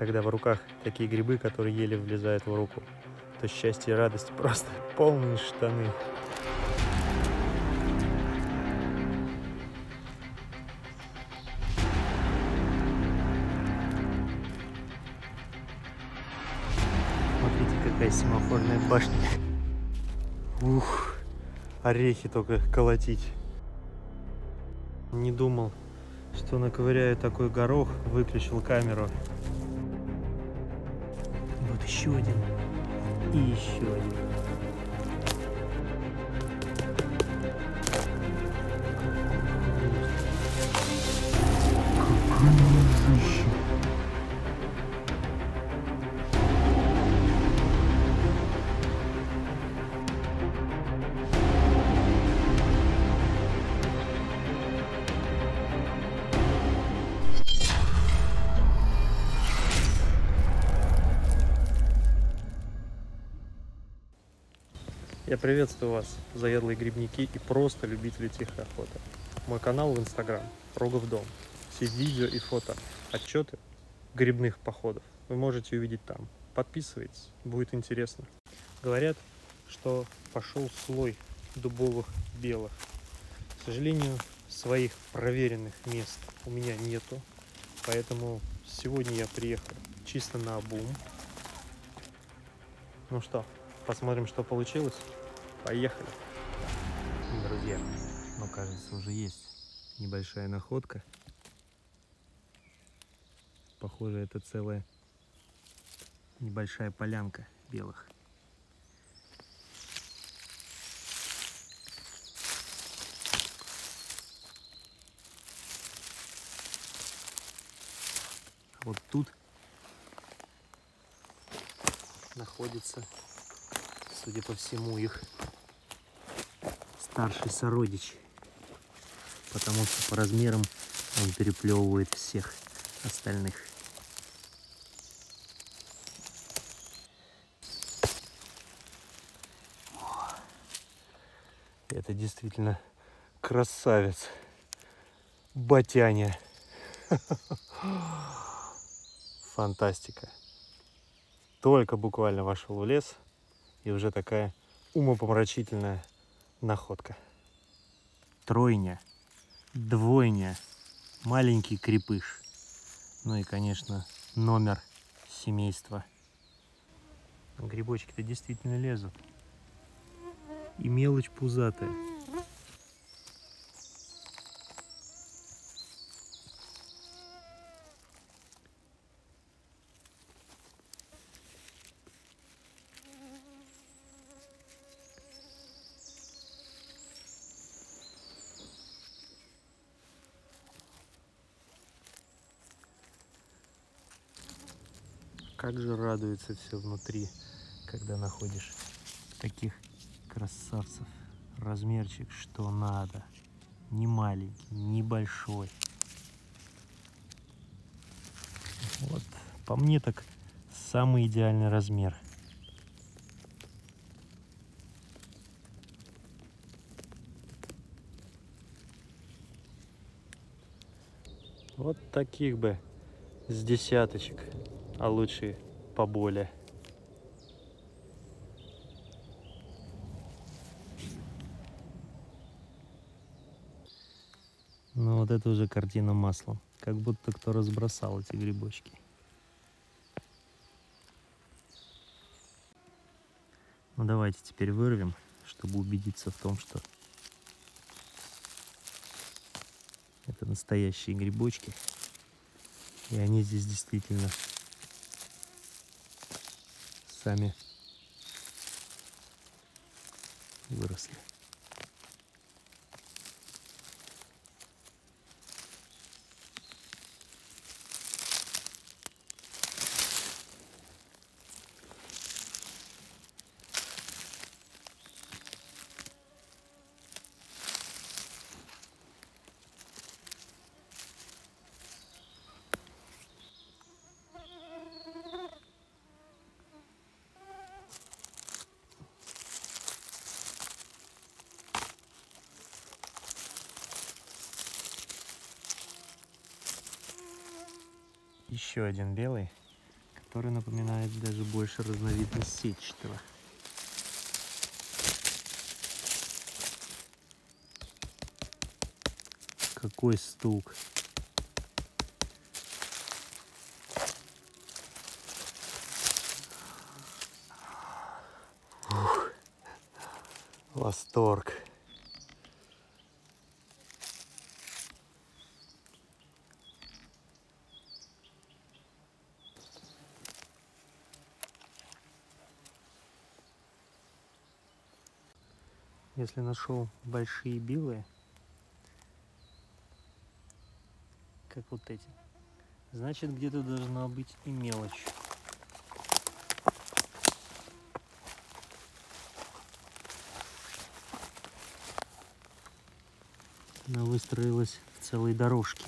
когда в руках такие грибы, которые еле влезают в руку, то счастье и радость просто полные штаны. Смотрите, какая семафорная башня. Ух, орехи только колотить. Не думал, что наковыряю такой горох, выключил камеру. Еще один. И еще один. Я приветствую вас, заядлые грибники и просто любители тихой охоты. Мой канал в Инстаграм Рогов Дом. Все видео и фото, отчеты грибных походов вы можете увидеть там. Подписывайтесь, будет интересно. Говорят, что пошел слой дубовых белых. К сожалению, своих проверенных мест у меня нету, поэтому сегодня я приехал чисто на обум. Ну что, посмотрим, что получилось. Поехали. Друзья, ну кажется уже есть небольшая находка. Похоже, это целая небольшая полянка белых. А вот тут находится, судя по всему, их старший сородич. Потому что по размерам он переплевывает всех остальных. Это действительно красавец. Батяня. Фантастика. Только буквально вошел в лес, и уже такая умопомрачительная находка. Тройня, двойня, маленький крепыш. Ну и, конечно, номер семейства. Грибочки-то действительно лезут. И мелочь пузатая. Как же радуется все внутри, когда находишь таких красавцев. Размерчик, что надо. Не маленький, не большой. Вот, по мне так самый идеальный размер. Вот таких бы с десяточек, а лучше поболее. Ну вот это уже картина маслом. Как будто кто разбросал эти грибочки. Ну давайте теперь вырвем, чтобы убедиться в том, что это настоящие грибочки. И они здесь действительно сами выросли. Еще один белый. который напоминает даже больше разновидность сетчатого. Какой стук. Ух, восторг. Если нашел большие белые, как вот эти, значит где-то должна быть и мелочь. Она выстроилась в целой дорожке.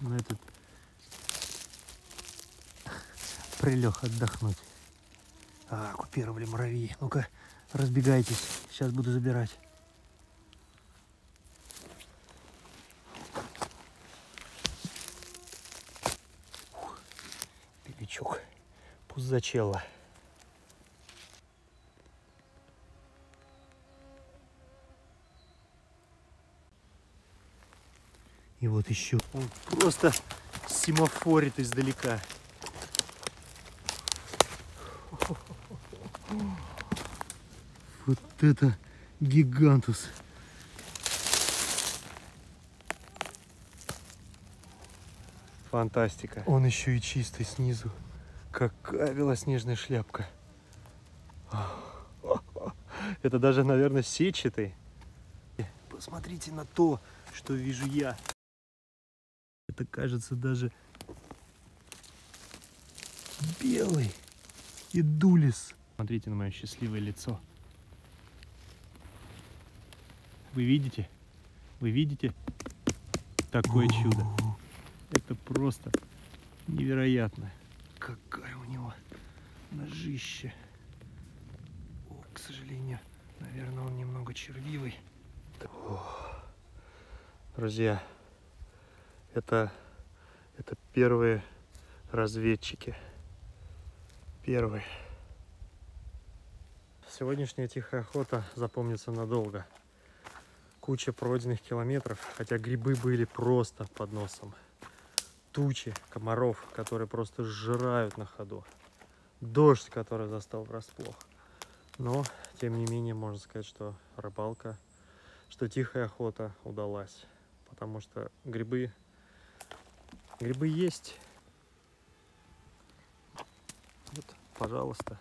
на этот прилег отдохнуть. А, купировали муравьи. Ну-ка, разбегайтесь. Сейчас буду забирать. Пусть зачела. И вот еще. Он просто семафорит издалека. Вот это гигантус. Фантастика. Он еще и чистый снизу. Какая белоснежная шляпка. Это даже, наверное, сетчатый. Посмотрите на то, что вижу я. Это кажется даже белый и дулис. Смотрите на мое счастливое лицо. Вы видите? Вы видите такое чудо? Это просто невероятно. Какая у него ножище. О, к сожалению, наверное, он немного червивый. О, друзья, это, это первые разведчики. Первые. Сегодняшняя тихая охота запомнится надолго. Куча пройденных километров, хотя грибы были просто под носом. Тучи комаров, которые просто сжирают на ходу. Дождь, который застал врасплох. Но, тем не менее, можно сказать, что рыбалка, что тихая охота удалась. Потому что грибы, грибы есть. Вот, пожалуйста.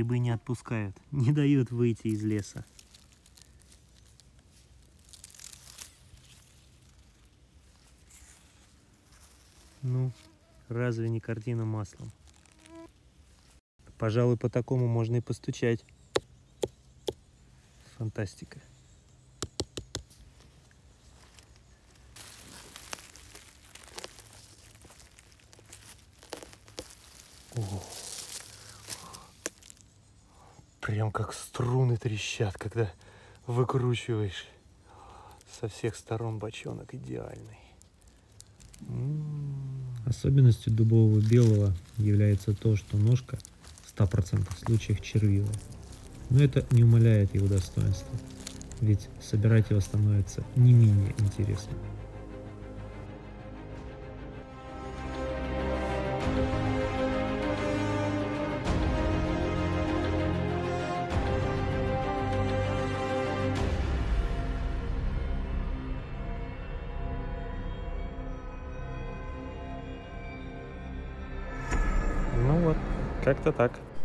Грибы не отпускают, не дают выйти из леса. Ну, разве не картина маслом? Пожалуй, по такому можно и постучать. Фантастика. Прям как струны трещат, когда выкручиваешь. Со всех сторон бочонок идеальный. Особенностью дубового белого является то, что ножка в 100% случаях червивая. Но это не умаляет его достоинства, ведь собирать его становится не менее интересно. jak to tak?